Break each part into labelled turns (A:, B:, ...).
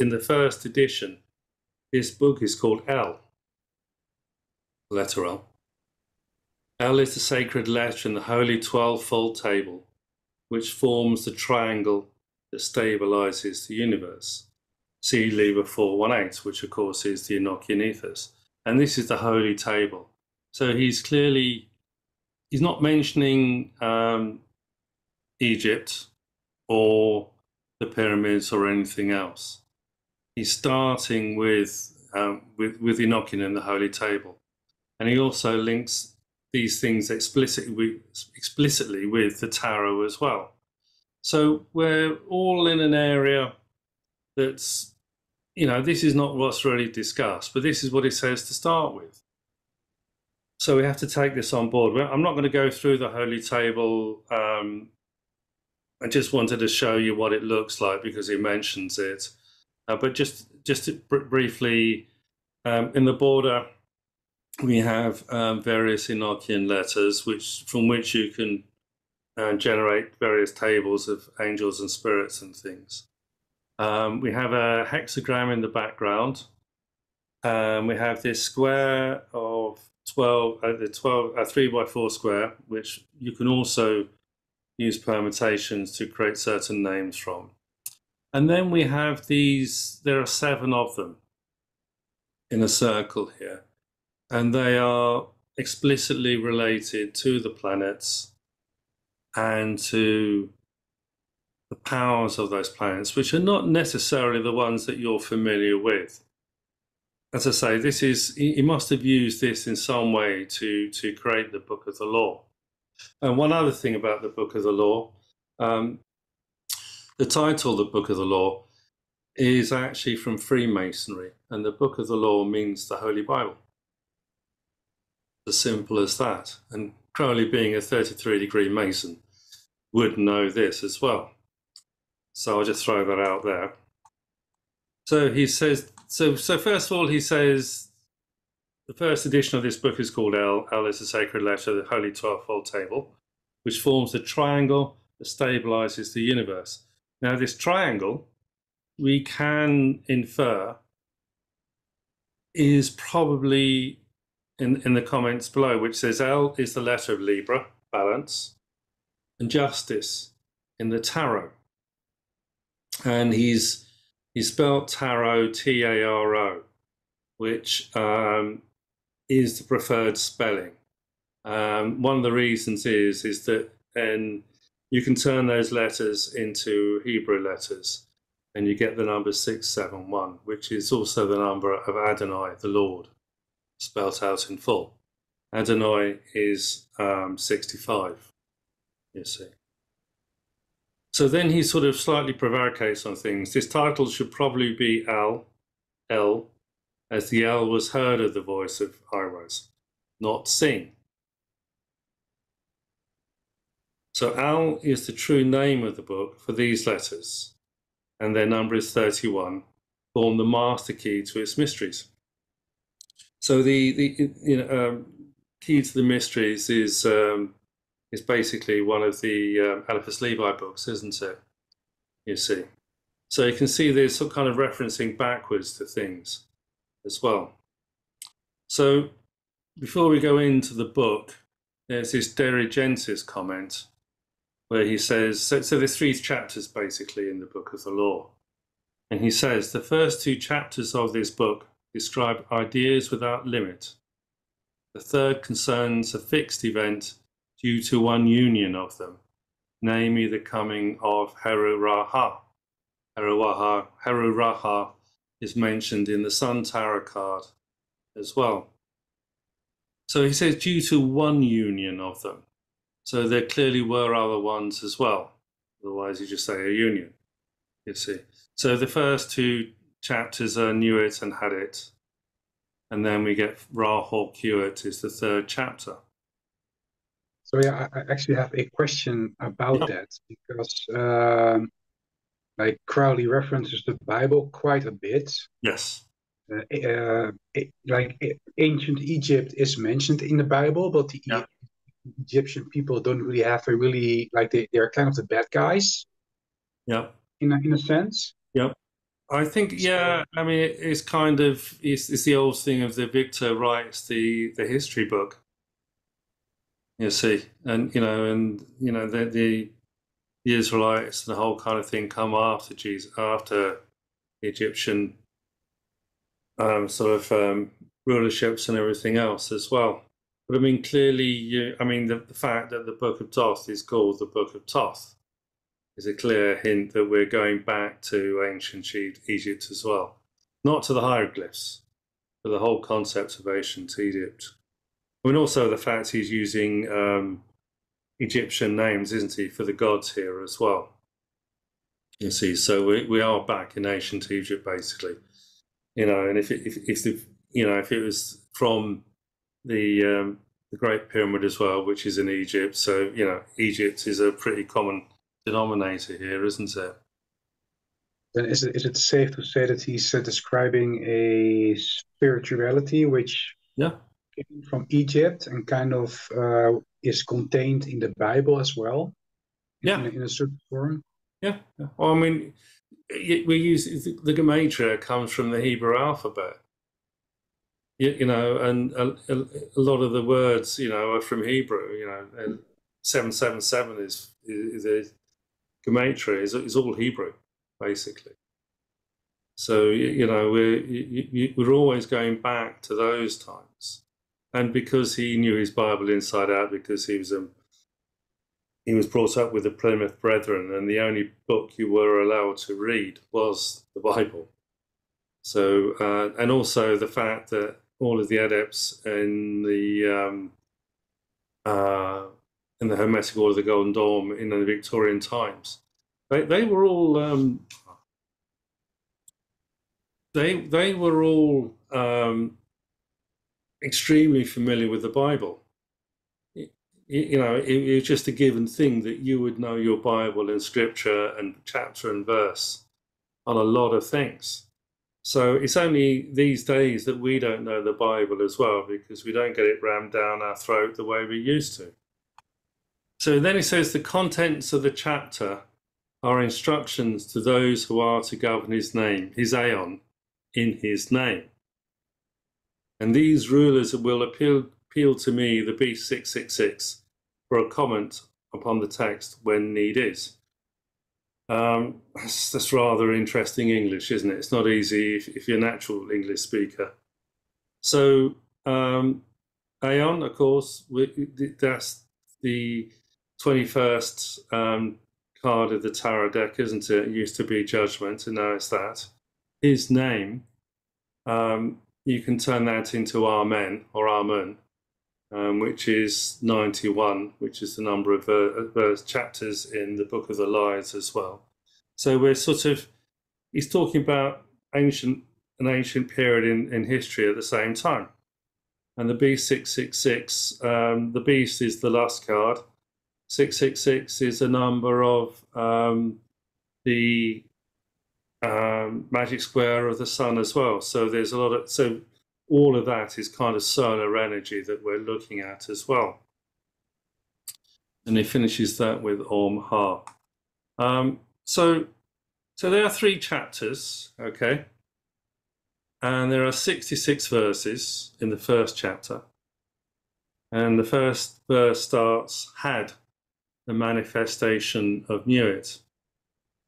A: in the first edition, this book is called L, letter L. L is the sacred letter in the holy 12 fold table, which forms the triangle that stabilizes the universe. See Liber 418, which of course is the Enochian ethers. And this is the holy table. So he's clearly, he's not mentioning um, Egypt or the pyramids or anything else. He's starting with, um, with, with Enochian and the holy table. And he also links these things explicitly, explicitly with the tarot as well. So we're all in an area that's, you know, this is not what's really discussed, but this is what it says to start with. So we have to take this on board. I'm not going to go through the Holy Table. Um, I just wanted to show you what it looks like because he mentions it. Uh, but just just br briefly, um, in the border, we have um, various Enochian letters, which from which you can uh, generate various tables of angels and spirits and things. Um, we have a hexagram in the background. Um, we have this square of 12, uh, the 12, a uh, 3 by 4 square, which you can also use permutations to create certain names from. And then we have these, there are seven of them in a circle here and they are explicitly related to the planets and to the powers of those planets, which are not necessarily the ones that you're familiar with. As I say, this is he must have used this in some way to to create the Book of the Law. And one other thing about the Book of the Law, um, the title, the Book of the Law, is actually from Freemasonry, and the Book of the Law means the Holy Bible as simple as that. And Crowley, being a 33 degree Mason, would know this as well. So I'll just throw that out there. So he says, so, so first of all, he says the first edition of this book is called L. L is the sacred letter, the Holy Twelvefold Table, which forms the triangle that stabilizes the universe. Now, this triangle, we can infer, is probably in, in the comments below, which says L is the letter of Libra, balance, and justice in the tarot. And he's he spelled tarot T A R O, which um, is the preferred spelling. Um, one of the reasons is is that then you can turn those letters into Hebrew letters, and you get the number six seven one, which is also the number of Adonai, the Lord spelt out in full. Adonai is um, 65, you see. So then he sort of slightly prevaricates on things. This title should probably be Al, L, as the L was heard of the voice of Aiwass, not sing. So Al is the true name of the book for these letters, and their number is 31, form the master key to its mysteries. So the the you know um, key to the mysteries is um, is basically one of the um, Levi books, isn't it? You see, so you can see there's some kind of referencing backwards to things as well. So before we go into the book, there's this Djeridensis comment where he says so, so there's three chapters basically in the book of the law, and he says the first two chapters of this book describe ideas without limit. The third concerns a fixed event due to one union of them, namely the coming of Heru-ra-ha. Heru Raha is mentioned in the Sun Tarot card as well. So he says due to one union of them. So there clearly were other ones as well. Otherwise you just say a union, you see. So the first two chapters are Nuit and Hadit. And then we get Ra-Hoor-Khuit is the third chapter.
B: So yeah, I actually have a question about that because um, like Crowley references the Bible quite a bit.
A: Yes.
B: Uh, uh, it, like ancient Egypt is mentioned in the Bible, but the yeah. Egyptian people don't really have a really like they, they're kind of the bad guys.
A: Yeah.
B: In a, in a sense.
A: Yep. I think, yeah, I mean, it's kind of it's, it's the old thing of the victor writes the the history book. You see, and you know, and you know, the the, the Israelites, the whole kind of thing, come after Jesus, after the Egyptian um, sort of um, rulerships and everything else as well. But I mean, clearly, you, I mean, the, the fact that the Book of Thoth is called the Book of Thoth is a clear hint that we're going back to ancient Egypt as well. Not to the hieroglyphs, but the whole concept of ancient Egypt. I mean, also the fact he's using um, Egyptian names, isn't he, for the gods here as well. You see, so we, we are back in ancient Egypt, basically. You know, and if it, if if the you know if it was from the um, the Great Pyramid as well, which is in Egypt, so you know Egypt is a pretty common denominator here, isn't it?
B: Then is it is it safe to say that he's uh, describing a spirituality which
A: yeah
B: came from Egypt and kind of uh, is contained in the Bible as well?
A: Yeah,
B: in, in a certain form.
A: Yeah. Well, I mean, we use the gematria comes from the Hebrew alphabet. You, know, and a, a, lot of the words, you know, are from Hebrew. You know, and seven seven seven is is, is gematria is, is all Hebrew, basically. So you know we're we're always going back to those times, and because he knew his Bible inside out, because he was a he was brought up with the Plymouth Brethren, and the only book you were allowed to read was the Bible. So, uh, and also the fact that all of the adepts in the um, uh, in the Hermetic Order of the Golden Dawn in the Victorian times. They, they were all um, they they were all um, extremely familiar with the Bible. You, know, it, it was just a given thing that you would know your Bible and Scripture and chapter and verse on a lot of things. So it's only these days that we don't know the Bible as well because we don't get it rammed down our throat the way we used to. So then he says the contents of the chapter are instructions to those who are to govern his name, his aeon, in his name. And these rulers will appeal, appeal to me, the beast 666, for a comment upon the text when need is. Um, that's, that's, rather interesting English, isn't it? It's not easy if, if you're a natural English speaker. So, um, Aeon, of course, that's the 21st um, card of the tarot deck, isn't it? It used to be Judgment, and now it's that. His name, um, you can turn that into Amen or Amun, um, which is 91, which is the number of uh, chapters in the Book of the Lies as well. So we're sort of, he's talking about ancient an ancient period in, in history at the same time. And the B666, um, the beast is the last card, 666 is a number of um, the um, magic square of the sun as well. So there's a lot of, so all of that is kind of solar energy that we're looking at as well. And he finishes that with Om Ha. Um, so, so there are three chapters, okay? And there are 66 verses in the first chapter. And the first verse starts, had the manifestation of Nuit.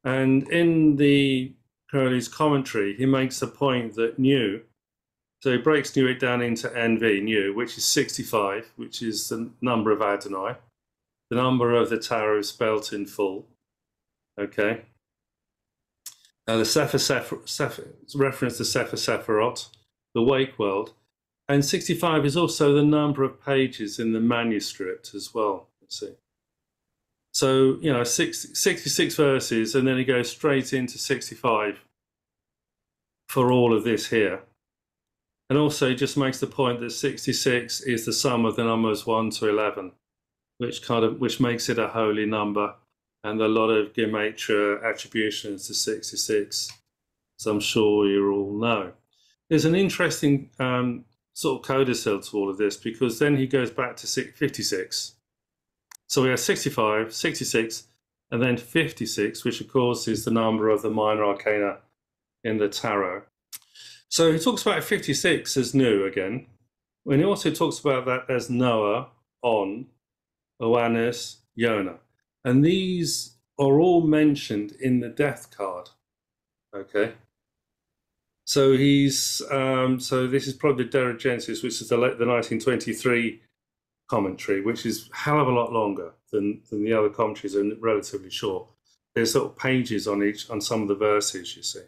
A: And in the Crowley's commentary, he makes the point that Nu, so he breaks Nuit down into NV, Nu, which is 65, which is the number of Adonai, the number of the tarot spelt in full. Okay. Now the Sefer Sefer, Sefer reference to Sefer Sephirot, the wake world, and 65 is also the number of pages in the manuscript as well. See. So, you know, six, 66 verses, and then he goes straight into 65 for all of this here. And also, he just makes the point that 66 is the sum of the numbers 1 to 11, which kind of which makes it a holy number, and a lot of gematria attributions to 66, as I'm sure you all know. There's an interesting um, sort of codicil to all of this because then he goes back to 56 so we have 65, 66, and then 56, which of course is the number of the minor arcana in the tarot. So he talks about 56 as Nu again. And he also talks about that as Noah, On, Oannes, Yonah. And these are all mentioned in the death card. Okay. So he's um, so this is probably Djeridensis, which is the, the 1923 commentary, which is hell of a lot longer than, than the other commentaries and relatively short. There's sort of pages on each on some of the verses, you see.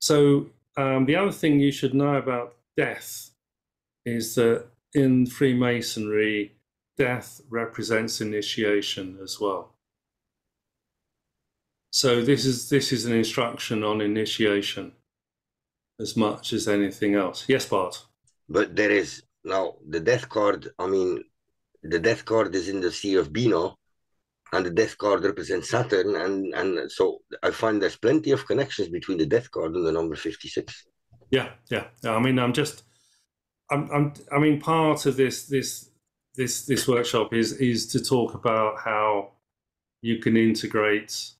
A: So um, the other thing you should know about death is that in Freemasonry, death represents initiation as well. So this is this is an instruction on initiation as much as anything else. Yes, Bart.
C: But there is now the death card. I mean, the death card is in the Sea of Binah, and the death card represents Saturn, and and so I find there's plenty of connections between the death card and the number fifty six.
A: Yeah, yeah. I mean, I'm just, I'm, I'm, I mean, part of this this this this workshop is is to talk about how you can integrate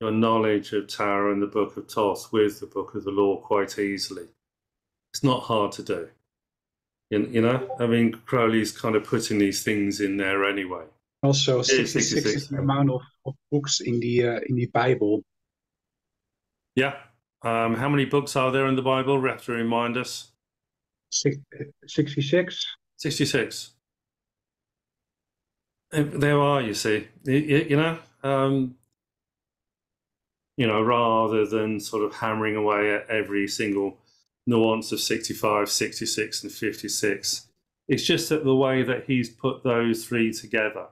A: your knowledge of Tarot and the Book of Thoth with the Book of the Law quite easily. It's not hard to do. You know, I mean, Crowley's kind of putting these things in there anyway.
B: Also, 66, 66 is the amount of, of books in the uh, in the Bible.
A: Yeah. Um, how many books are there in the Bible? We have to remind us.
B: 66.
A: 66. There are, you see. You, you know, um, you know, rather than sort of hammering away at every single nuance of 65, 66, and 56. It's just that the way that he's put those three together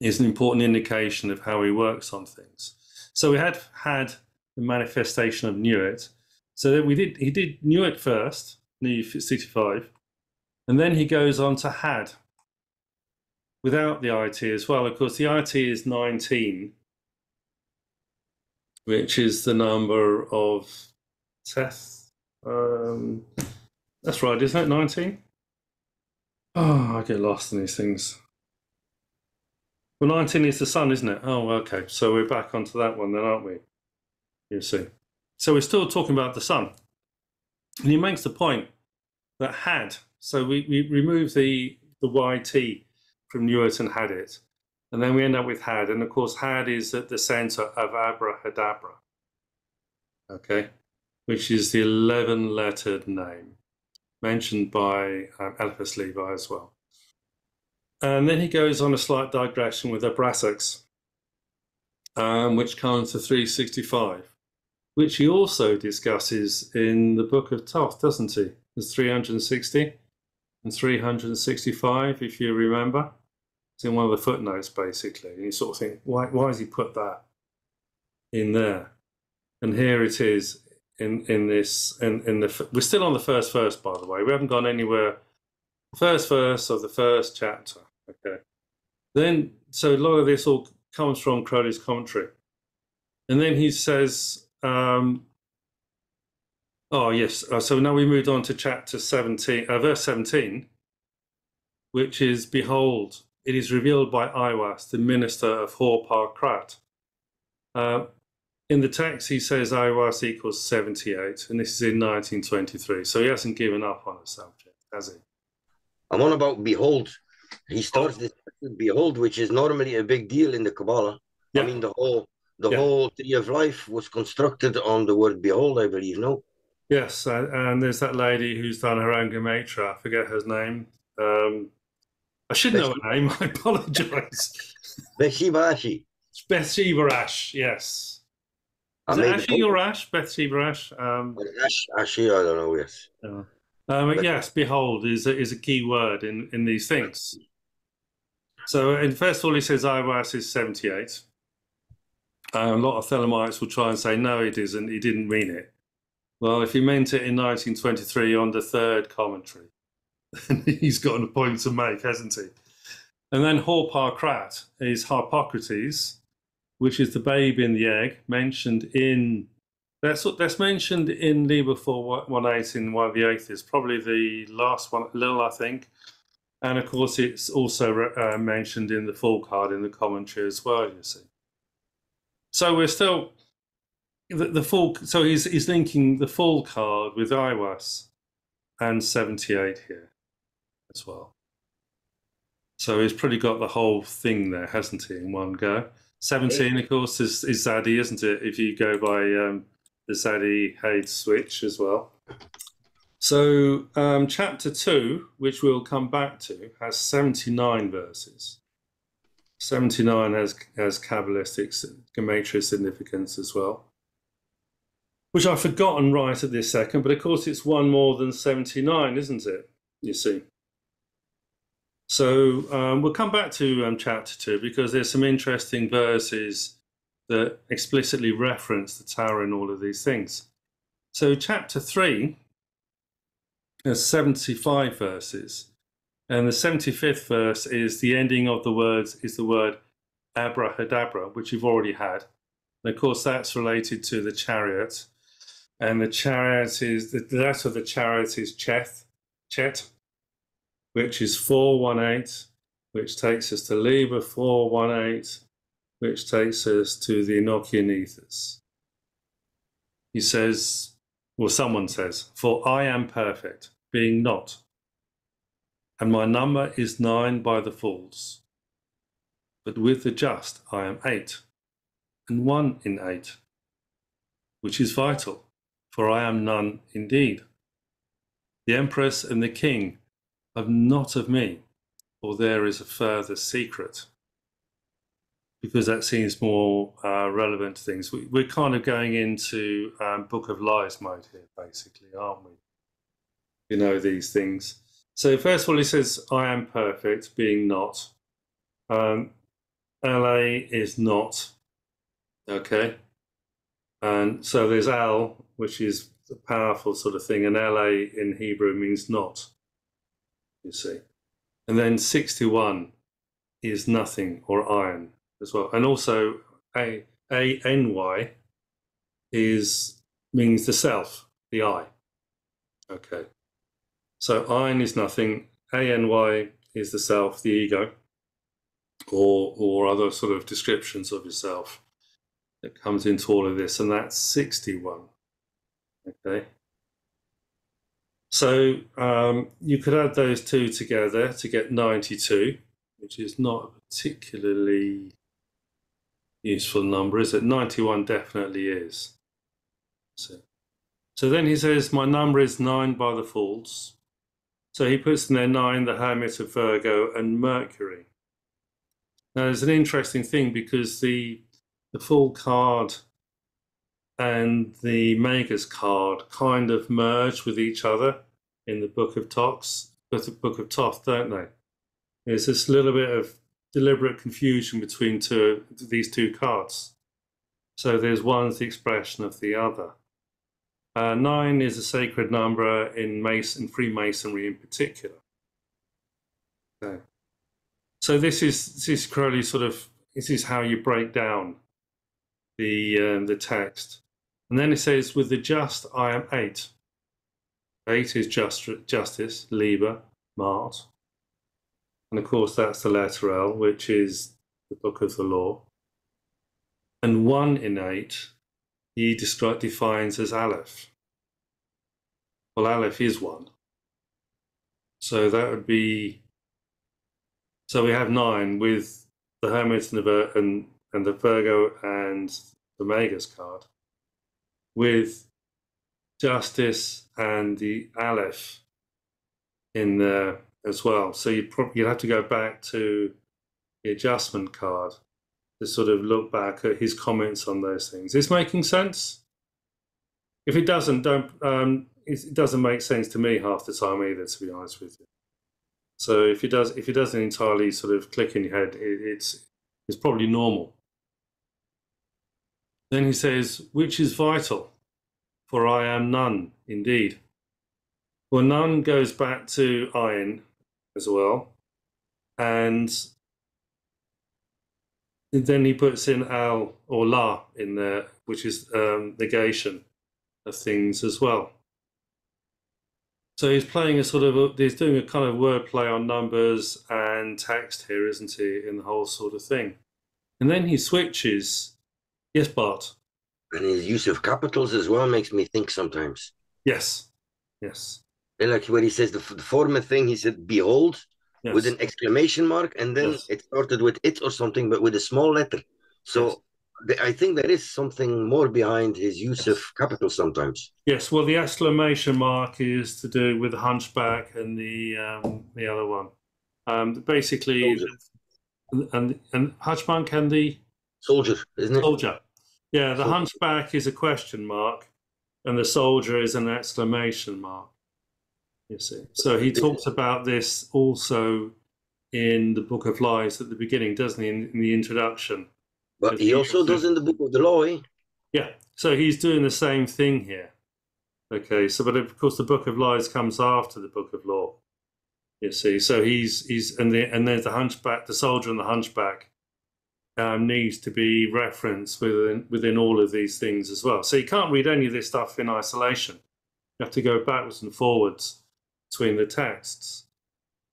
A: is an important indication of how he works on things. So we had had the manifestation of Nuit. So that we did he did Nuit first, Nu 65, and then he goes on to Had without the IT as well. Of course, the IT is 19 which is the number of tests. Um, that's right, isn't it? 19? Oh, I get lost in these things. Well, 19 is the sun, isn't it? Oh, okay. So we're back onto that one then, aren't we? You see. So we're still talking about the sun. And he makes the point that had, so we, we remove the, the YT from Newton Hadit, and then we end up with Had. And of course, Had is at the center of Abrahadabra, okay, which is the 11 lettered name mentioned by um, Eliphas Levi as well. And then he goes on a slight digression with Abrasax, um, which comes to 365, which he also discusses in the book of Thoth, doesn't he? There's 360 and 365, if you remember. It's in one of the footnotes, basically. And you sort of think, why, why has he put that in there? And here it is in in this in in the we're still on the first verse, by the way. We haven't gone anywhere. First verse of the first chapter. Okay. Then, so a lot of this all comes from Crowley's commentary, and then he says, um, "Oh yes." Uh, so now we moved on to chapter seventeen, uh, verse seventeen, which is, "Behold, it is revealed by Aiwass, the minister of Hoor-paar-kraat. Uh, in the text, he says Aiwass equals 78, and this is in 1923. So he hasn't given up on the subject, has he?
C: I'm on about behold. He starts this with behold, which is normally a big deal in the Kabbalah. Yeah. I mean, the whole the yeah. whole tree of life was constructed on the word behold, I believe. No.
A: Yes, and there's that lady who's done her own gematria. I forget her name. Um, I should know her name. I apologise.
C: Bathsheba Ashi.
A: Bathsheba Ash, yes. Is it Ashi or Ash? Bathsheba Ash? Um,
C: Ash, Ashi, I don't know, yes.
A: Uh, um, yes, behold is a, is a key word in, in these things. So, in, first of all, he says Aiwass is 78. Uh, a lot of Thelemites will try and say, no, it isn't. He didn't mean it. Well, if he meant it in 1923 on the third commentary, he's got a point to make, hasn't he? And then Hoor-paar-kraat is Harpocrates, which is the babe in the egg mentioned in that's that's mentioned in 418 one of the ethers, probably the last one, little I think. And of course, it's also uh, mentioned in the Fool card in the commentary as well, you see. So we're still the, the Fool. So he's he's linking the Fool card with Aiwass and seventy eight here as well. So he's pretty got the whole thing there, hasn't he, in one go? 17, of course, is, is Tzaddi, isn't it? If you go by um, the Tzaddi Hade switch as well. So, um, chapter 2, which we'll come back to, has 79 verses. 79 has, has Kabbalistic gematria significance as well, which I've forgotten right at this second, but of course it's one more than 79, isn't it? You see. So um, we'll come back to um, chapter two because there's some interesting verses that explicitly reference the tower and all of these things. So chapter three has 75 verses, and the 75th verse is the ending of the words is the word abrahadabra, which you've already had. And of course, that's related to the chariot, and the chariot is the letter of the chariot is Cheth, Chet, which is 418, which takes us to Liber 418, which takes us to the Enochian ethers. He says, well, someone says, For I am perfect, being not, and my number is nine by the fools. But with the just I am eight, and one in eight, which is vital, for I am none indeed. The empress and the king of not of me, or there is a further secret. Because that seems more uh, relevant to things. We, are kind of going into um, Book of Lies mode here, basically, aren't we? You know these things. So first of all, he says, "I am perfect, being not." Um, LA is not. Okay, and so there's Al, which is a powerful sort of thing, and LA in Hebrew means not you see. And then 61 is nothing or Ain as well. And also A A N Y is means the self, the I. Okay. So Ain is nothing, A N Y is the self, the ego, or or other sort of descriptions of yourself that comes into all of this, and that's 61. Okay. So um, you could add those two together to get 92, which is not a particularly useful number, is it? 91 definitely is. So, so then he says, My number is 9 by the fools. So he puts in there 9, the Hermit of Virgo, and Mercury. Now there's an interesting thing because the the Fool card and the Magus card kind of merge with each other in the Book of Thoth, the Book of Thoth, don't they? There's this little bit of deliberate confusion between two these two cards. So there's one's the expression of the other. Uh, nine is a sacred number in Mason, Freemasonry in particular. Okay. So this is this is Crowley sort of this is how you break down the um, the text, and then it says, "With the just I am eight. Eight is just, justice, Libra, Mars. And of course, that's the letter L, which is the book of the law. And one in eight, he defines as Aleph. Well, Aleph is one. So that would be. So we have nine with the Hermit and the, and, and the Virgo and the Magus card, with justice and the aleph in there as well. So you'd you'd have to go back to the adjustment card to sort of look back at his comments on those things. Is making sense? If it doesn't, don't. Um, it doesn't make sense to me half the time either, to be honest with you. So if it does, if it doesn't entirely sort of click in your head, it, it's it's probably normal. Then he says, which is vital for I am none, indeed. Well, none goes back to Ain as well. And then he puts in al or la in there, which is um, negation of things as well. So he's playing a sort of, a, he's doing a kind of wordplay on numbers and text here, isn't he, in the whole sort of thing. And then he switches. Yes, Bart.
C: And his use of capitals as well makes me think sometimes.
A: Yes, yes,
C: And like when he says the, the former thing, he said, "Behold,"
A: yes.
C: with an exclamation mark, and then
A: Yes.
C: it started with "it" or something, but with a small letter. So
A: Yes.
C: I think there is something more behind his use of capital sometimes.
A: Yes, well, the exclamation mark is to do with the hunchback and the um, the other one. Um, basically,
C: Soldier.
A: and and hunchback and the
C: Soldier, isn't it?
A: soldier. Yeah, the
C: Soldier.
A: hunchback is a question mark, and the soldier is an exclamation mark. You see, so he talks about this also in the Book of Lies at the beginning, doesn't he? In, in the introduction.
C: But he also does in the book of the law. Eh?
A: Yeah, so he's doing the same thing here. Okay, so but of course the Book of Lies comes after the Book of Law. You see, so he's he's and the and there's the hunchback, the soldier and the hunchback um, needs to be referenced within within all of these things as well. So you can't read any of this stuff in isolation. You have to go backwards and forwards between the texts.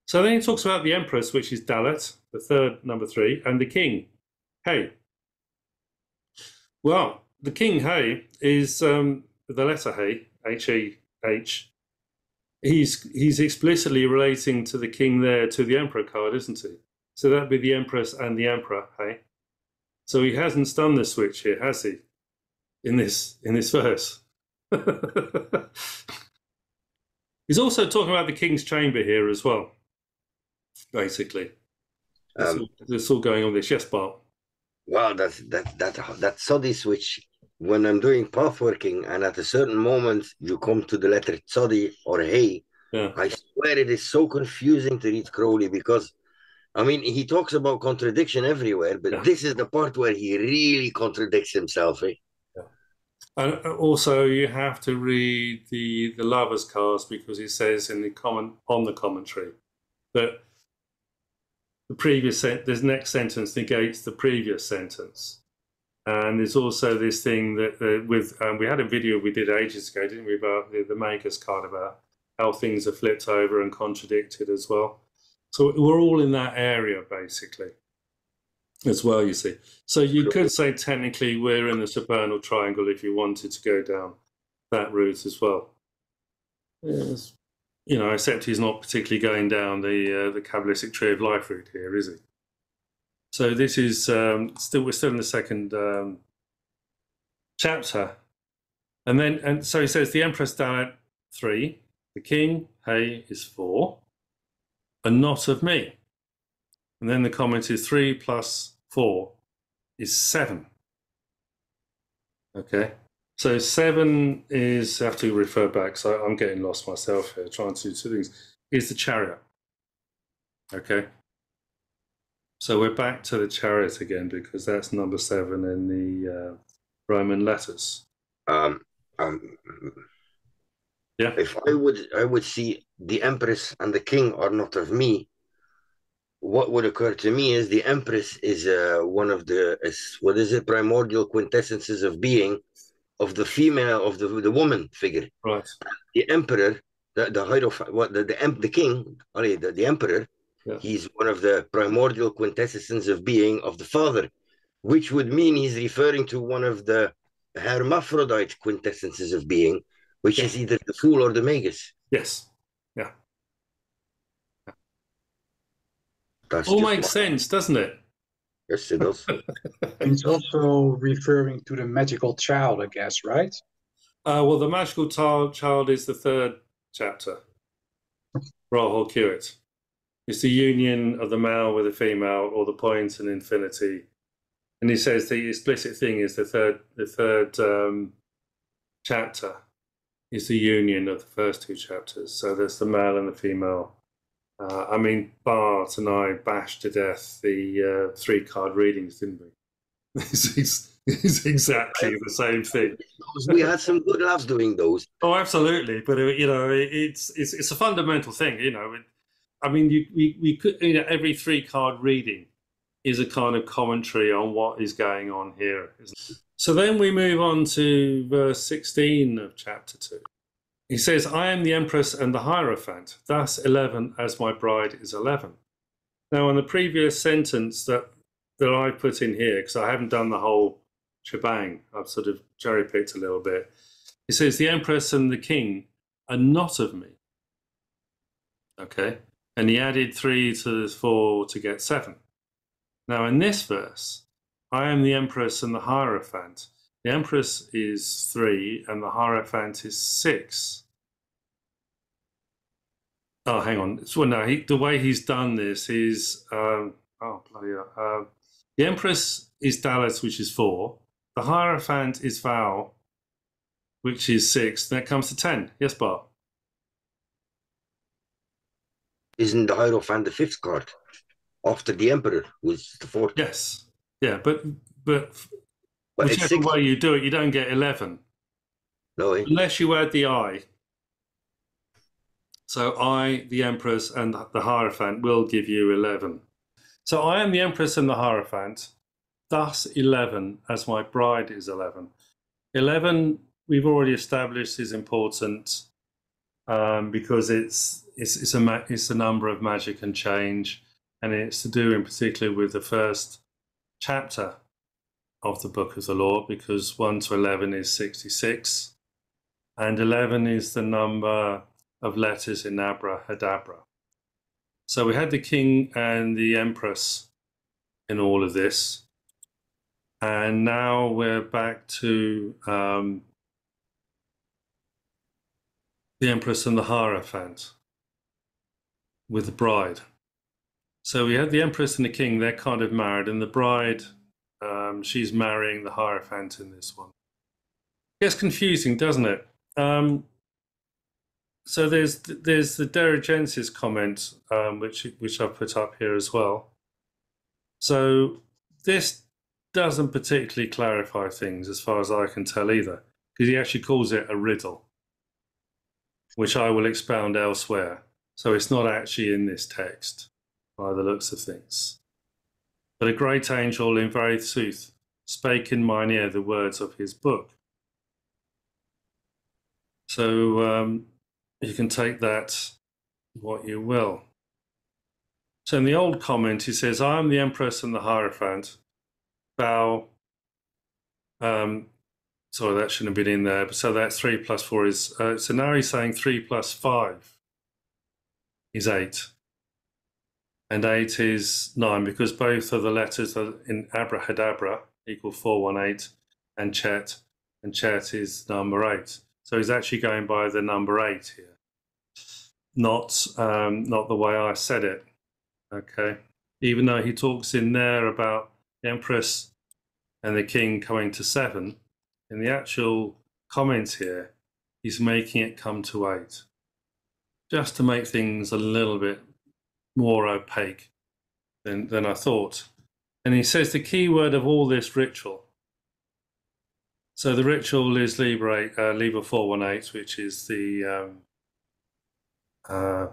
A: So then he talks about the empress, which is Dalet, the third number three, and the king, Hey. Well, the king Hey is um, the letter Hey, H E H. He's he's explicitly relating to the king there to the emperor card, isn't he? So that'd be the empress and the emperor. Hey. So he hasn't done the switch here, has he? In this in this verse. He's also talking about the king's chamber here as well. Basically,
C: Um,
A: all, that's all going on. This, yes, Bart.
C: Well, that's that that that Tzaddi switch. When I'm doing path working, and at a certain moment you come to the letter Tzaddi or Hey,
A: Yeah.
C: I swear it is so confusing to read Crowley because, I mean, he talks about contradiction everywhere, but
A: Yeah.
C: this is the part where he really contradicts himself. Eh?
A: And uh, also, you have to read the the lovers cards because it says in the comment on the commentary that the previous this next sentence negates the previous sentence. And there's also this thing that uh, with um, we had a video we did ages ago, didn't we, about the, the Magus card about how things are flipped over and contradicted as well. So we're all in that area basically, as well. You see, so you could say technically we're in the supernal triangle if you wanted to go down that route as well. Yes. You know, except he's not particularly going down the uh, the Kabbalistic tree of life route here, is he? So this is um, still we're still in the second um, chapter, and then and so he says the Empress Dalet three, the King Hey is four, and not of me, and then the comment is three plus four is seven. Okay, so seven is I have to refer back. So I'm getting lost myself here, trying to do two things. Is the chariot? Okay. So we're back to the chariot again because that's number seven in the uh, Roman letters.
C: Um, um,
A: Yeah.
C: If I would, I would see the Empress and the King are not of me. What would occur to me is the Empress is uh, one of the is, what is it primordial quintessences of being of the female of the the woman figure.
A: Right.
C: the emperor, the the hierophant, what the the, the king, sorry, the, the emperor,
A: Yeah.
C: he's one of the primordial quintessences of being of the father, which would mean he's referring to one of the hermaphrodite quintessences of being, which is either the fool or the magus.
A: Yes. Yeah.
C: That's
A: All makes
C: my-
A: sense, doesn't it?
C: Yes, it does.
B: It's also referring to the magical child, I guess, right?
A: Uh, well, the magical child, child is the third chapter. Ra-Hoor-Khuit. It's the union of the male with the female, or the point and infinity. And he says the explicit thing is the third, the third um, chapter is the union of the first two chapters. So there's the male and the female. Uh, I mean, Bart and I bashed to death the uh, three card readings, didn't we? it's, it's, it's exactly the same thing.
C: we had some good laughs doing those.
A: Oh, absolutely. But uh, you know, it, it's it's it's a fundamental thing. You know, it, I mean, you we we could you know every three card reading is a kind of commentary on what is going on here. So then we move on to verse sixteen of chapter two. He says, "I am the empress and the hierophant. Thus, eleven as my bride is eleven. Now, in the previous sentence that that I put in here, because I haven't done the whole shebang. I've sort of cherry picked a little bit. He says, The Empress and the King are not of me. Okay. And he added three to the four to get seven. Now, in this verse, I am the Empress and the Hierophant. The Empress is three and the Hierophant is six. Oh, hang on. Well, no, he, the way he's done this is, um, oh, bloody hell. Uh, the Empress is Dalet, which is four. The Hierophant is Vav, which is six. Then it comes to ten. Yes, Bart?
C: Isn't the Hierophant the fifth card? After the Emperor, who's the fourth.
A: Yes. Yeah, but but,
C: But
A: whichever
C: six.
A: way you do it, you don't get eleven
C: No, eh?
A: unless you add the I. So I, the Empress, and the Hierophant will give you eleven. So I am the Empress and the Hierophant, thus eleven, as my bride is eleven. Eleven, we've already established, is important um, because it's it's it's a ma- it's a number of magic and change, and it's to do in particular with the first chapter of the Book of the Law, because one to eleven is sixty-six, and eleven is the number of letters in Abrahadabra. So we had the king and the empress in all of this, and now we're back to um, the empress and the hierophant with the bride. So we had the empress and the king; they're kind of married, and the bride, um, she's marrying the hierophant in this one. Gets confusing, doesn't it? Um, so there's there's the Djeridensis comment, um, which which I've put up here as well. So this doesn't particularly clarify things as far as I can tell either, because he actually calls it a riddle, which I will expound elsewhere. So it's not actually in this text by the looks of things. But a great angel in very sooth spake in mine ear the words of his book. So um, you can take that what you will. So in the old comment, he says, I am the Empress and the Hierophant. Bow. Um, sorry, that shouldn't have been in there. So that's three plus four is. Uh, so now he's saying three plus five is eight. And eight is nine because both of the letters are in Abrahadabra equal 418 and Chet, and Chet is number eight. So he's actually going by the number eight here, not um, not the way I said it. Okay, even though he talks in there about the Empress and the King coming to seven, in the actual comments here, he's making it come to eight, just to make things a little bit more opaque than than I thought. And he says the key word of all this ritual so the ritual is Liber, uh, Liber 418, which is the um, uh,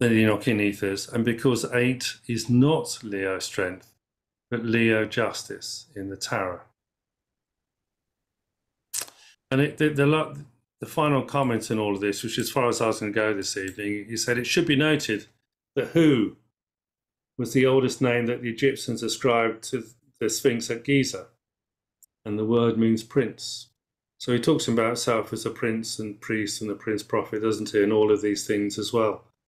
A: the Enochian ethers. And because 8 is not Leo strength, but Leo justice in the Tarot. And it, the, the, the final comment in all of this, which is as far as I was going to go this evening, he said it should be noted that Hu was the oldest name that the Egyptians ascribed to the Sphinx at Giza and the word means prince. So he talks about himself as a prince and priest and a prince prophet, doesn't he? And all of these things as well.